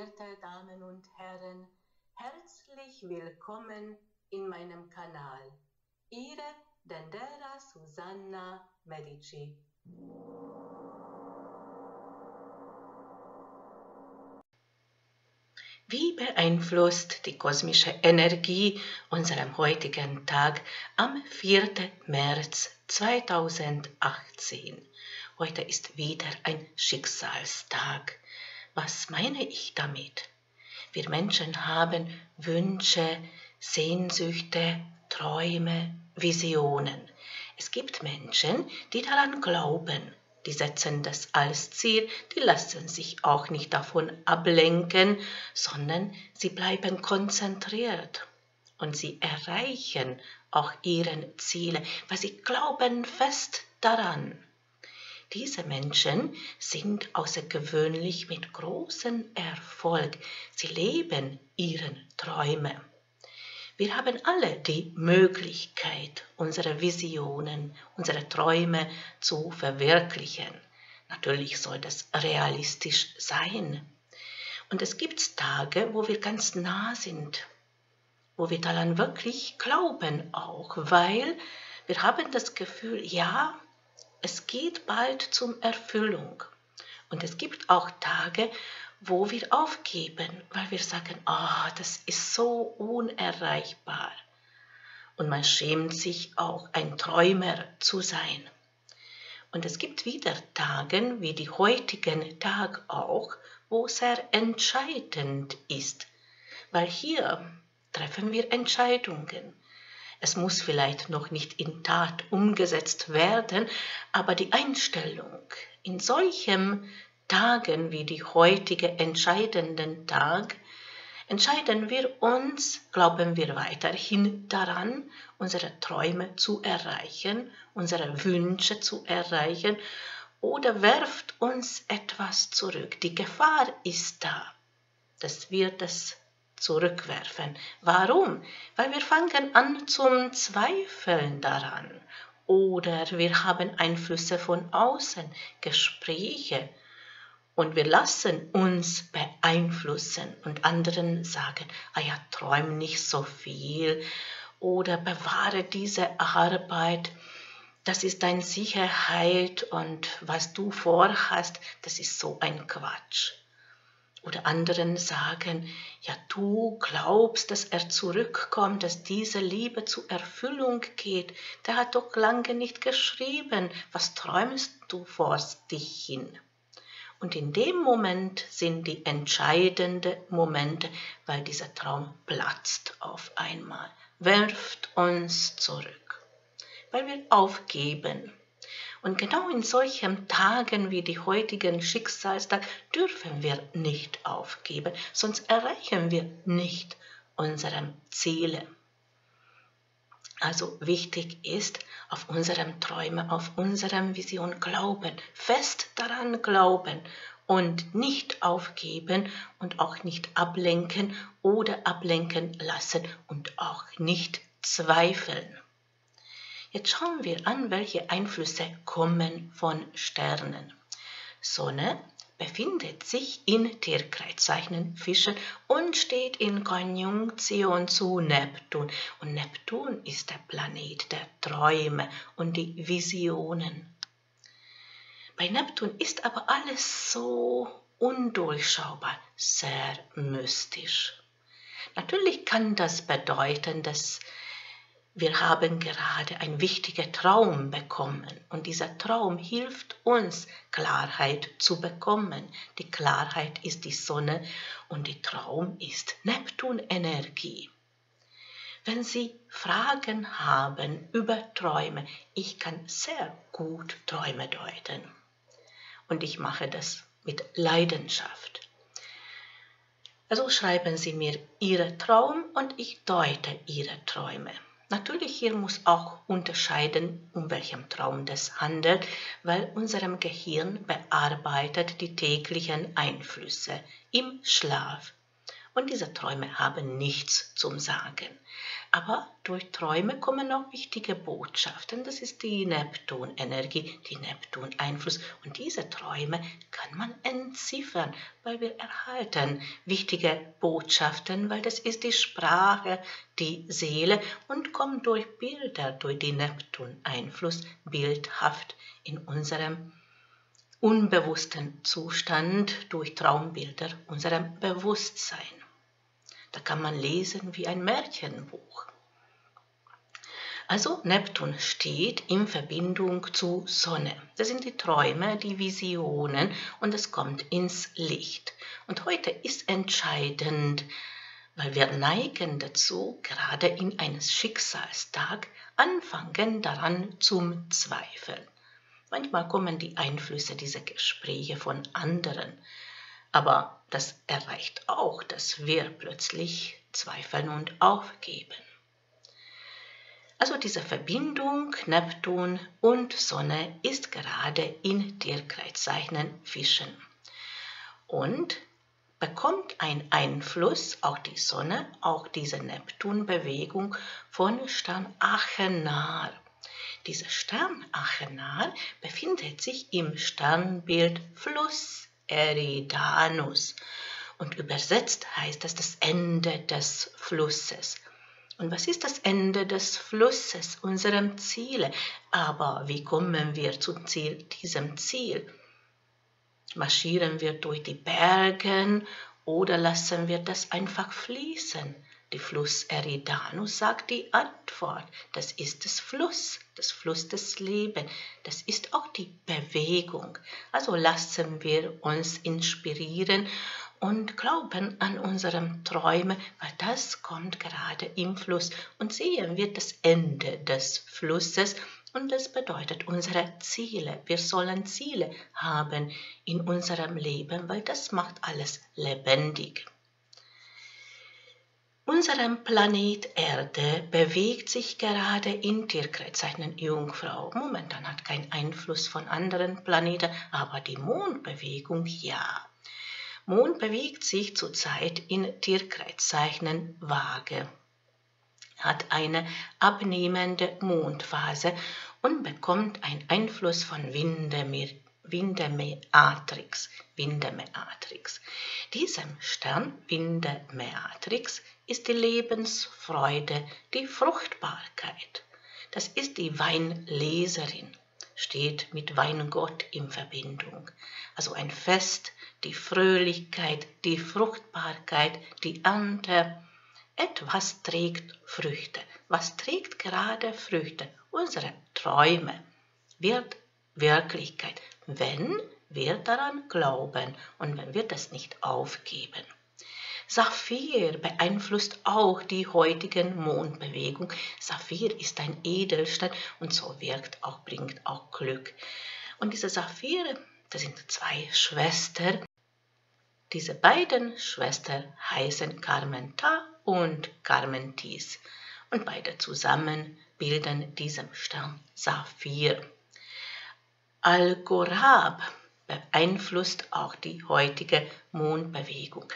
verehrte Damen und Herren, herzlich willkommen in meinem Kanal. Ihre Dendera Susanna Medici. Wie beeinflusst die kosmische Energie unseren heutigen Tag am 4. März 2018? Heute ist wieder ein Schicksalstag. Was meine ich damit? Wir Menschen haben Wünsche, Sehnsüchte, Träume, Visionen. Es gibt Menschen, die daran glauben, die setzen das als Ziel, die lassen sich auch nicht davon ablenken, sondern sie bleiben konzentriert und sie erreichen auch ihren Ziele, weil sie glauben fest daran. Diese Menschen sind außergewöhnlich mit großem Erfolg. Sie leben ihren Träume. Wir haben alle die Möglichkeit, unsere Visionen, unsere Träume zu verwirklichen. Natürlich soll das realistisch sein. Und es gibt Tage, wo wir ganz nah sind, wo wir daran wirklich glauben auch, weil wir haben das Gefühl, ja, es geht bald zum Erfüllung. Und es gibt auch Tage, wo wir aufgeben, weil wir sagen, oh, das ist so unerreichbar. Und man schämt sich auch, ein Träumer zu sein. Und es gibt wieder Tage, wie die heutigen Tag auch, wo sehr entscheidend ist, weil hier treffen wir Entscheidungen. Es muss vielleicht noch nicht in Tat umgesetzt werden, aber die Einstellung in solchen Tagen wie die heutige entscheidenden Tag, entscheiden wir uns, glauben wir weiterhin daran, unsere Träume zu erreichen, unsere Wünsche zu erreichen, oder werft uns etwas zurück. Die Gefahr ist da, dass wir das zurückwerfen. Warum? Weil wir fangen an zum Zweifeln daran. Oder wir haben Einflüsse von außen, Gespräche, und wir lassen uns beeinflussen und anderen sagen, ah ja, träum nicht so viel oder bewahre diese Arbeit, das ist deine Sicherheit und was du vorhast, das ist so ein Quatsch. Oder anderen sagen, ja, du glaubst, dass er zurückkommt, dass diese Liebe zur Erfüllung geht. Der hat doch lange nicht geschrieben. Was träumst du vor dich hin? Und in dem Moment sind die entscheidenden Momente, weil dieser Traum platzt auf einmal, wirft uns zurück, weil wir aufgeben. Und genau in solchen Tagen wie die heutigen Schicksalstag dürfen wir nicht aufgeben, sonst erreichen wir nicht unsere Ziele. Also wichtig ist, auf unserem Träume, auf unserem Vision glauben, fest daran glauben und nicht aufgeben und auch nicht ablenken oder ablenken lassen und auch nicht zweifeln. Jetzt schauen wir an, welche Einflüsse kommen von Sternen. Sonne, befindet sich in Tierkreiszeichen Fischen und steht in Konjunktion zu Neptun. Und Neptun ist der Planet der Träume und die Visionen. Bei Neptun ist aber alles so undurchschaubar, sehr mystisch. Natürlich kann das bedeuten, dass wir haben gerade einen wichtigen Traum bekommen und dieser Traum hilft uns, Klarheit zu bekommen. Die Klarheit ist die Sonne und der Traum ist Neptunenergie. Wenn Sie Fragen haben über Träume, ich kann sehr gut Träume deuten. Und ich mache das mit Leidenschaft. Also schreiben Sie mir Ihre Traum und ich deute Ihre Träume. Natürlich hier muss auch unterscheiden, um welchen Traum das handelt, weil unserem Gehirn bearbeitet die täglichen Einflüsse im Schlaf. Und diese Träume haben nichts zum Sagen. Aber durch Träume kommen auch wichtige Botschaften. Das ist die Neptun-Energie, die Neptun-Einfluss. Und diese Träume kann man entziffern, weil wir erhalten wichtige Botschaften, weil das ist die Sprache, die Seele und kommt durch Bilder, durch den Neptun-Einfluss bildhaft in unserem unbewussten Zustand durch Traumbilder unserem Bewusstsein. Da kann man lesen wie ein Märchenbuch. Also Neptun steht in Verbindung zu Sonne. Das sind die Träume, die Visionen und es kommt ins Licht. Und heute ist entscheidend, weil wir neigen dazu, gerade in eines Schicksalstag anfangen daran zum Zweifeln. Manchmal kommen die Einflüsse dieser Gespräche von anderen, aber das erreicht auch, dass wir plötzlich zweifeln und aufgeben. Also diese Verbindung Neptun und Sonne ist gerade in Tierkreiszeichen Fischen und bekommt einen Einfluss, auch die Sonne, auch diese Neptunbewegung von Stern Achenar. Dieser Stern Achenar befindet sich im Sternbild Fluss Eridanus. Und übersetzt heißt das das Ende des Flusses. Und was ist das Ende des Flusses, unserem Ziele? Aber wie kommen wir Ziel, diesem Ziel? Marschieren wir durch die Berge oder lassen wir das einfach fließen? Die Fluss Eridanus sagt die Antwort. Das ist das Fluss, das Fluss des Lebens. Das ist auch die Bewegung. Also lassen wir uns inspirieren und glauben an unseren Träume, weil das kommt gerade im Fluss. Und sehen wir das Ende des Flusses und das bedeutet unsere Ziele. Wir sollen Ziele haben in unserem Leben, weil das macht alles lebendig. Unserem Planet Erde bewegt sich gerade in Tierkreiszeichen Jungfrau. Momentan hat keinen Einfluss von anderen Planeten, aber die Mondbewegung ja. Mond bewegt sich zurzeit in Tierkreiszeichen Waage, hat eine abnehmende Mondphase und bekommt einen Einfluss von Windemeer Windemeatrix. Windemeatrix. Diesem Stern Windemeatrix ist die Lebensfreude, die Fruchtbarkeit. Das ist die Weinleserin, steht mit Weingott in Verbindung. Also ein Fest, die Fröhlichkeit, die Fruchtbarkeit, die Ernte. Etwas trägt Früchte. Was trägt gerade Früchte? Unsere Träume wird Wirklichkeit wenn wir daran glauben und wenn wir das nicht aufgeben. Saphir beeinflusst auch die heutigen Mondbewegung. Saphir ist ein Edelstein und so wirkt auch, bringt auch Glück. Und diese Saphire, das sind zwei Schwestern. Diese beiden Schwestern heißen Carmenta und Carmentis. Und beide zusammen bilden diesen Stern Saphir. Al-Gorab beeinflusst auch die heutige Mondbewegung.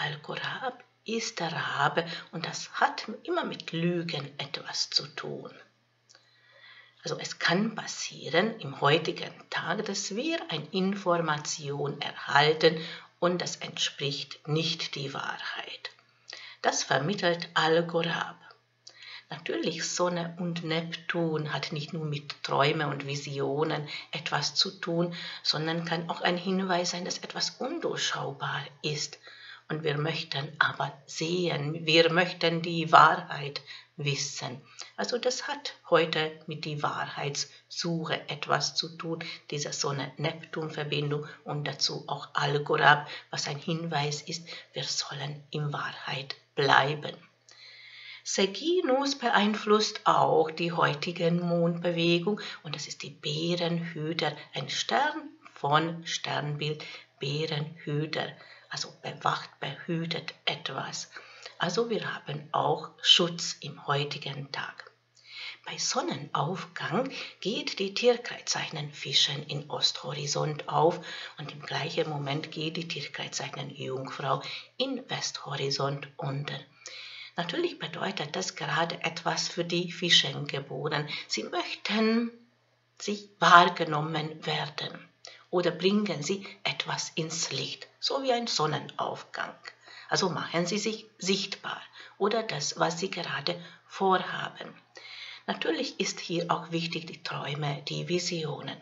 Al-Gorab ist der Rabe und das hat immer mit Lügen etwas zu tun. Also es kann passieren im heutigen Tag, dass wir eine Information erhalten und das entspricht nicht die Wahrheit. Das vermittelt Al-Gorab. Natürlich, Sonne und Neptun hat nicht nur mit Träumen und Visionen etwas zu tun, sondern kann auch ein Hinweis sein, dass etwas undurchschaubar ist. Und wir möchten aber sehen, wir möchten die Wahrheit wissen. Also das hat heute mit der Wahrheitssuche etwas zu tun, diese Sonne-Neptun-Verbindung und dazu auch Algorab, was ein Hinweis ist, wir sollen in Wahrheit bleiben. Seginus beeinflusst auch die heutigen Mondbewegung und das ist die Bärenhüter, ein Stern von Sternbild Bärenhüter, also bewacht, behütet etwas. Also wir haben auch Schutz im heutigen Tag. Bei Sonnenaufgang geht die Tierkreiszeichen Fischen in Osthorizont auf und im gleichen Moment geht die Tierkreiszeichen Jungfrau in Westhorizont unter. Natürlich bedeutet das gerade etwas für die Fischengeborenen. Sie möchten sich wahrgenommen werden oder bringen sie etwas ins Licht, so wie ein Sonnenaufgang. Also machen sie sich sichtbar oder das, was sie gerade vorhaben. Natürlich ist hier auch wichtig die Träume, die Visionen.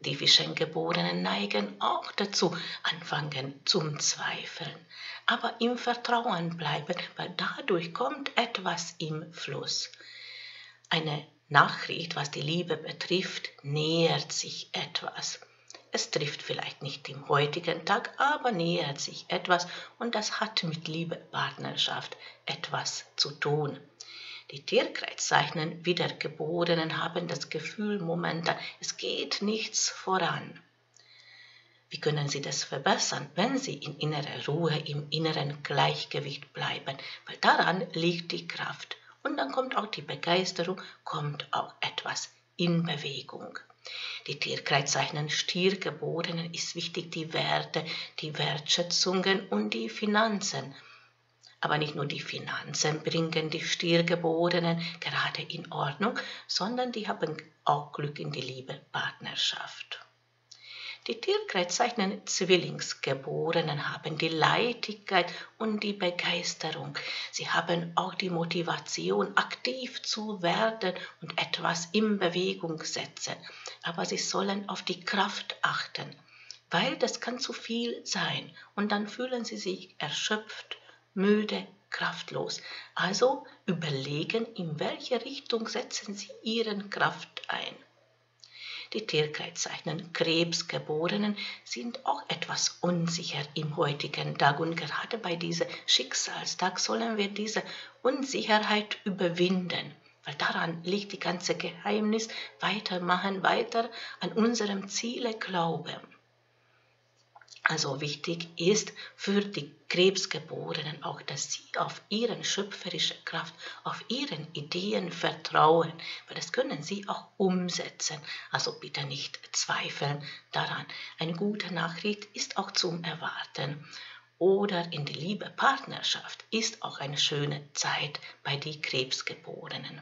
Die Fischengeborenen neigen auch dazu, anfangen zum Zweifeln, aber im Vertrauen bleiben, weil dadurch kommt etwas im Fluss. Eine Nachricht, was die Liebe betrifft, nähert sich etwas. Es trifft vielleicht nicht im heutigen Tag, aber nähert sich etwas und das hat mit Liebe, Partnerschaft etwas zu tun. Die Tierkreiszeichen Wiedergeborenen haben das Gefühl momentan, es geht nichts voran. Wie können Sie das verbessern, wenn Sie in innerer Ruhe, im inneren Gleichgewicht bleiben? Weil daran liegt die Kraft. Und dann kommt auch die Begeisterung, kommt auch etwas in Bewegung. Die Tierkreiszeichen Stiergeborenen ist wichtig, die Werte, die Wertschätzungen und die Finanzen aber nicht nur die Finanzen bringen die Stiergeborenen gerade in Ordnung, sondern die haben auch Glück in die Liebe, Partnerschaft. Die Tierkreiszeichen Zwillingsgeborenen haben die Leichtigkeit und die Begeisterung. Sie haben auch die Motivation, aktiv zu werden und etwas in Bewegung setzen. Aber sie sollen auf die Kraft achten, weil das kann zu viel sein und dann fühlen sie sich erschöpft müde, kraftlos. Also überlegen, in welche Richtung setzen Sie Ihren Kraft ein. Die Tierkreiszeichen Krebsgeborenen sind auch etwas unsicher im heutigen Tag und gerade bei diesem Schicksalstag sollen wir diese Unsicherheit überwinden, weil daran liegt die ganze Geheimnis, weitermachen, weiter an unserem Ziele glauben. Also wichtig ist für die Krebsgeborenen auch, dass sie auf ihre schöpferische Kraft, auf ihren Ideen vertrauen, weil das können sie auch umsetzen. Also bitte nicht zweifeln daran. Eine gute Nachricht ist auch zum Erwarten. Oder in die Liebe Partnerschaft ist auch eine schöne Zeit bei den Krebsgeborenen.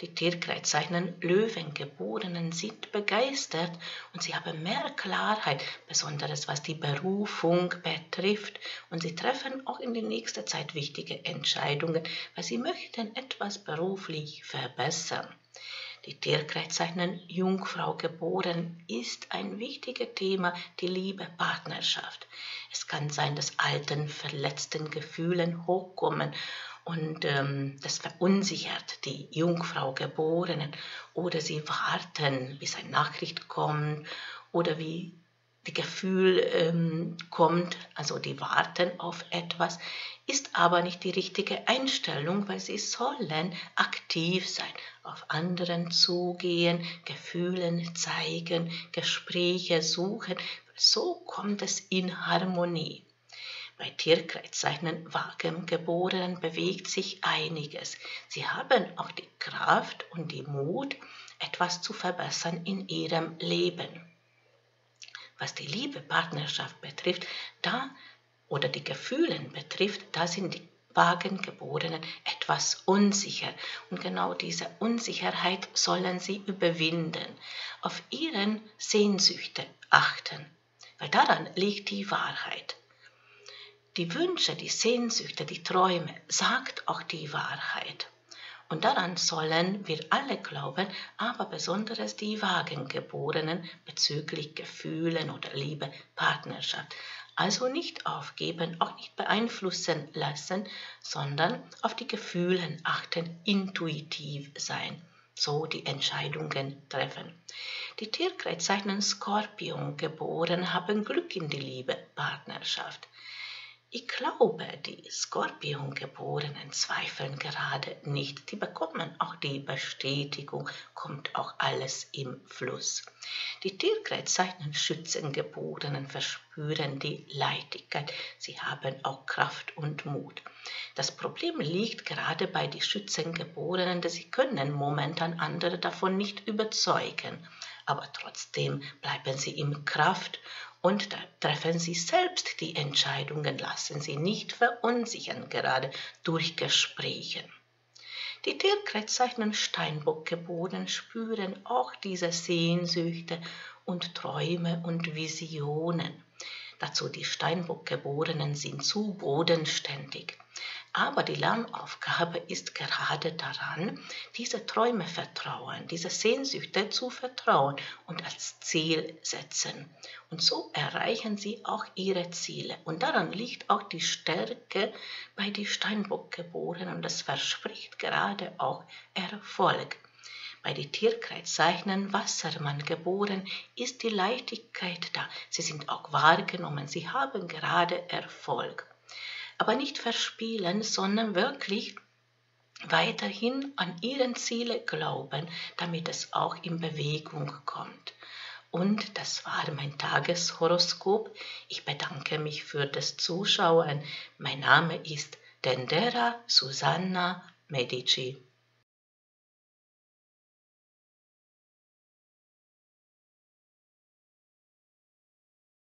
Die Tierkreiszeichen Löwengeborenen sind begeistert und sie haben mehr Klarheit, besonders was die Berufung betrifft. Und sie treffen auch in der nächsten Zeit wichtige Entscheidungen, weil sie möchten etwas beruflich verbessern. Die Tierkreiszeichen Jungfrau geboren ist ein wichtiges Thema, die Liebe, Partnerschaft. Es kann sein, dass alten, verletzten Gefühlen hochkommen und ähm, das verunsichert die Jungfrau Geborenen oder sie warten, bis eine Nachricht kommt oder wie die Gefühl ähm, kommt, also die warten auf etwas, ist aber nicht die richtige Einstellung, weil sie sollen aktiv sein, auf anderen zugehen, Gefühlen zeigen, Gespräche suchen. So kommt es in Harmonie. Bei Tierkreiszeichen Wagengeborenen bewegt sich einiges. Sie haben auch die Kraft und die Mut, etwas zu verbessern in ihrem Leben. Was die Liebe, Partnerschaft betrifft, da oder die Gefühle betrifft, da sind die Wagengeborenen etwas unsicher. Und genau diese Unsicherheit sollen sie überwinden, auf ihren Sehnsüchte achten, weil daran liegt die Wahrheit. Die Wünsche, die Sehnsüchte, die Träume sagt auch die Wahrheit. Und daran sollen wir alle glauben, aber besonders die Wagengeborenen bezüglich Gefühlen oder Liebe, Partnerschaft. Also nicht aufgeben, auch nicht beeinflussen lassen, sondern auf die Gefühle achten, intuitiv sein, so die Entscheidungen treffen. Die Tierkreiszeichen Skorpion geboren haben Glück in die Liebe, Partnerschaft. Ich glaube, die Skorpiongeborenen zweifeln gerade nicht. Die bekommen auch die Bestätigung, kommt auch alles im Fluss. Die Tierkreiszeichen Schützengeborenen verspüren die Leichtigkeit. Sie haben auch Kraft und Mut. Das Problem liegt gerade bei den Schützengeborenen, dass sie können momentan andere davon nicht überzeugen. Aber trotzdem bleiben sie in Kraft und treffen Sie selbst die Entscheidungen, lassen Sie nicht verunsichern, gerade durch Gespräche. Die Tierkreiszeichen Steinbockgeborenen spüren auch diese Sehnsüchte und Träume und Visionen. Dazu die Steinbockgeborenen sind zu bodenständig. Aber die Lernaufgabe ist gerade daran, diese Träume vertrauen, diese Sehnsüchte zu vertrauen und als Ziel setzen. Und so erreichen sie auch ihre Ziele. Und daran liegt auch die Stärke bei den Steinbockgeborenen und das verspricht gerade auch Erfolg. Bei den Tierkreiszeichen Wassermann geboren ist die Leichtigkeit da. Sie sind auch wahrgenommen, sie haben gerade Erfolg aber nicht verspielen, sondern wirklich weiterhin an ihren Ziele glauben, damit es auch in Bewegung kommt. Und das war mein Tageshoroskop. Ich bedanke mich für das Zuschauen. Mein Name ist Dendera Susanna Medici.